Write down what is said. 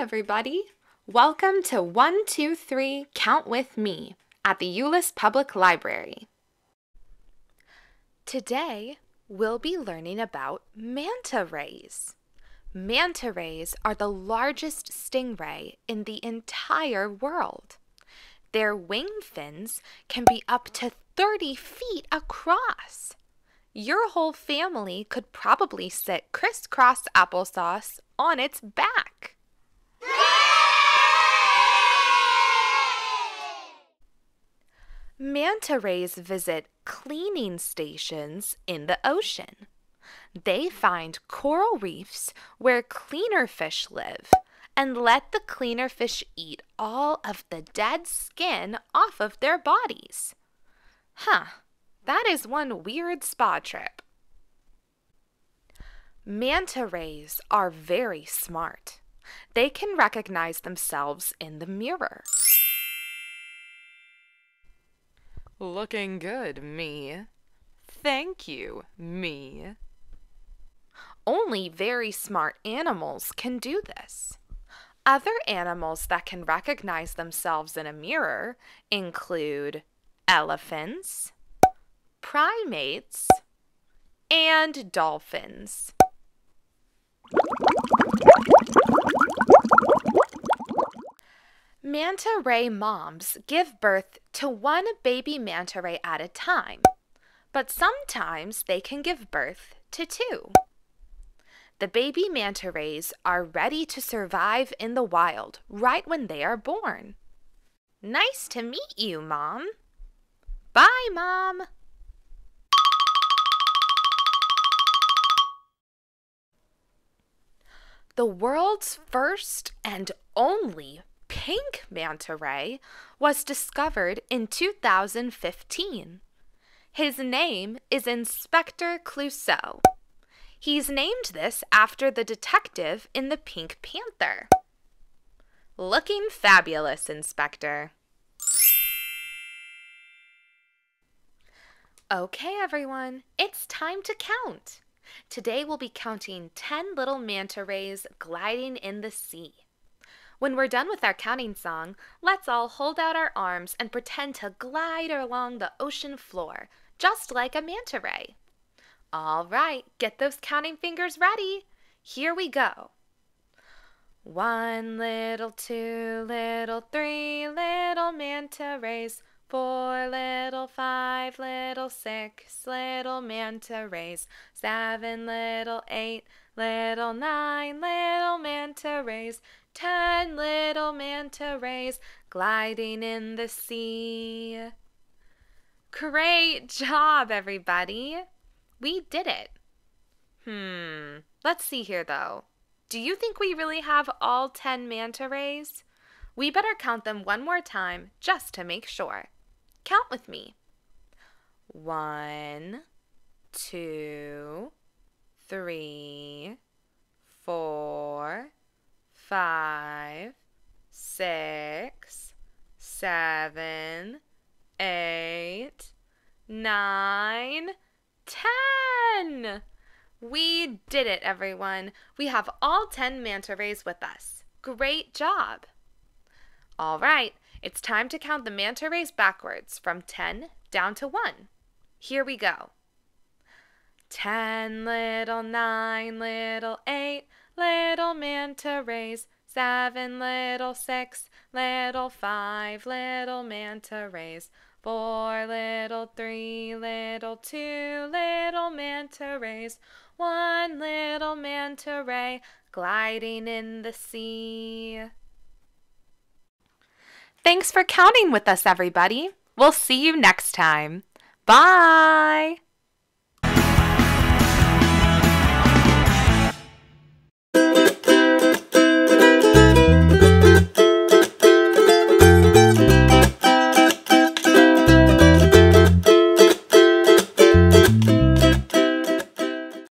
Everybody. Welcome to 123 Count With Me at the Euless Public Library. Today, we'll be learning about manta rays. Manta rays are the largest stingray in the entire world. Their wing fins can be up to 30 feet across. Your whole family could probably sit crisscross applesauce on its back. Manta rays visit cleaning stations in the ocean. They find coral reefs where cleaner fish live and let the cleaner fish eat all of the dead skin off of their bodies. Huh, that is one weird spa trip. Manta rays are very smart. They can recognize themselves in the mirror. Looking good, me. Thank you, me. Only very smart animals can do this. Other animals that can recognize themselves in a mirror include elephants, primates, and dolphins. Manta ray moms give birth to one baby manta ray at a time, but sometimes they can give birth to two. The baby manta rays are ready to survive in the wild right when they are born. Nice to meet you, Mom. Bye, Mom. The world's first and only pink manta ray was discovered in 2015. His name is Inspector Clouseau. He's named this after the detective in The Pink Panther. Looking fabulous, Inspector. Okay, everyone, it's time to count. Today we'll be counting 10 little manta rays gliding in the sea. When we're done with our counting song, let's all hold out our arms and pretend to glide along the ocean floor, just like a manta ray. All right, get those counting fingers ready. Here we go. One little, two little, three little manta rays. Four little, five little, six little manta rays. Seven little, eight little, nine little manta rays. Ten little manta rays gliding in the sea. Great job, everybody! We did it. Hmm, let's see here though. Do you think we really have all 10 manta rays? We better count them one more time just to make sure. Count with me. One, two, three, four, five, six, seven, eight, nine, ten! We did it, everyone. We have all 10 manta rays with us. Great job! All right, it's time to count the manta rays backwards from 10 down to 1. Here we go. 10 little, 9 little, 8 little manta rays, 7 little, 6 little, 5 little manta rays, 4 little, 3 little, 2 little manta rays, 1 little manta ray gliding in the sea. Thanks for counting with us, everybody. We'll see you next time. Bye!